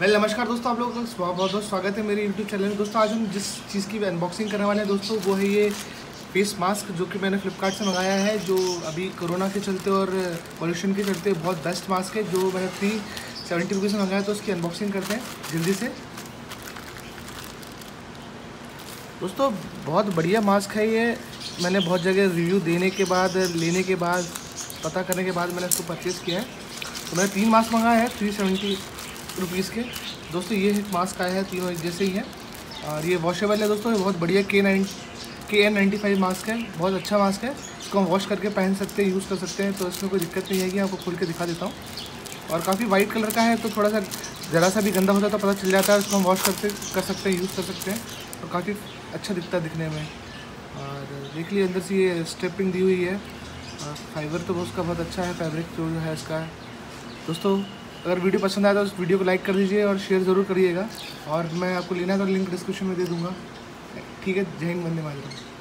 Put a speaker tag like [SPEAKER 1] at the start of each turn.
[SPEAKER 1] Well नमस्कार दोस्तों, आप लोगों का बहुत बहुत स्वागत है मेरे यूट्यूब चैनल में। दोस्तों, आज हम जिस चीज़ की अनबॉक्सिंग करने वाले हैं दोस्तों, वो है ये फेस मास्क जो कि मैंने फ्लिपकार्ट से मंगाया है, जो अभी कोरोना के चलते और पॉल्यूशन के चलते बहुत बेस्ट मास्क है, जो मैंने थ्री सेवेंटी रुपीज़ में मंगाया तो उसकी अनबॉक्सिंग करते हैं जल्दी से। दोस्तों, बहुत बढ़िया मास्क है ये। मैंने बहुत जगह रिव्यू देने के बाद, लेने के बाद, पता करने के बाद मैंने इसको परचेज़ किया है। तो मैंने तीन मास्क मंगाया है थ्री सेवेंटी रुपीज़ के। दोस्तों, ये मास्क आया है, तीनों जैसे ही है। और ये वॉशेबल है, दोस्तों, ये बहुत बढ़िया के नाइन के एन नाइन्टी फाइव मास्क है। बहुत अच्छा मास्क है। इसको हम वॉश करके पहन सकते हैं यूज़ कर सकते हैं तो इसमें कोई दिक्कत नहीं आएगी। आपको खोल के दिखा देता हूँ। और काफ़ी वाइट कलर का है तो थोड़ा सा ज़रा सा भी गंदा होता है तो पता चल जाता है, उसको हम वॉश करते, कर सकते हैं यूज़ कर सकते हैं। और काफ़ी अच्छा दिखता है दिखने में। और देख लीजिए, अंदर से ये स्टेपिंग दी हुई है। और फाइबर तो उसका बहुत अच्छा है फैब्रिक जो है इसका। दोस्तों अगर वीडियो पसंद आया तो उस वीडियो को लाइक कर दीजिए और शेयर ज़रूर करिएगा। और मैं आपको लेना तो लिंक डिस्क्रिप्शन में दे दूँगा। ठीक है, जय हिंद, वंदे मातरम।